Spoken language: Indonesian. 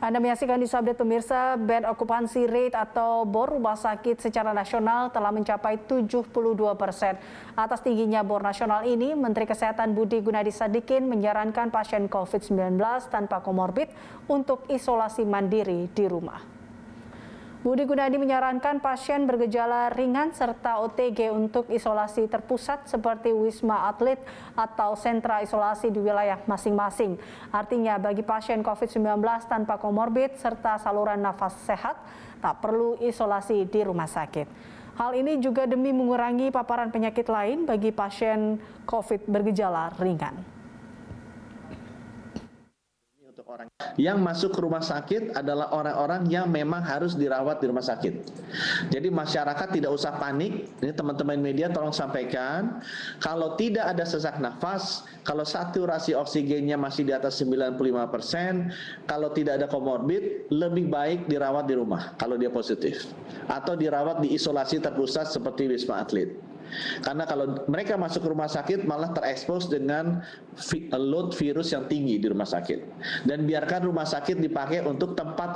Anda menyaksikan di Update pemirsa, bed okupansi rate atau bor rumah sakit secara nasional telah mencapai 72 persen. Atas tingginya bor nasional ini, Menteri Kesehatan Budi Gunadi Sadikin menyarankan pasien COVID-19 tanpa komorbid untuk isolasi mandiri di rumah. Budi Gunadi menyarankan pasien bergejala ringan serta OTG untuk isolasi terpusat seperti Wisma Atlet atau sentra isolasi di wilayah masing-masing. Artinya bagi pasien COVID-19 tanpa komorbid serta saluran nafas sehat tak perlu isolasi di rumah sakit. Hal ini juga demi mengurangi paparan penyakit lain bagi pasien COVID bergejala ringan. Yang masuk ke rumah sakit adalah orang-orang yang memang harus dirawat di rumah sakit. Jadi masyarakat tidak usah panik. Ini teman-teman media tolong sampaikan, kalau tidak ada sesak nafas, kalau saturasi oksigennya masih di atas 95%, kalau tidak ada komorbid, lebih baik dirawat di rumah kalau dia positif. Atau dirawat di isolasi terpusat seperti Wisma Atlet. Karena kalau mereka masuk rumah sakit malah terekspos dengan load virus yang tinggi di rumah sakit. Dan biarkan rumah sakit dipakai untuk tempat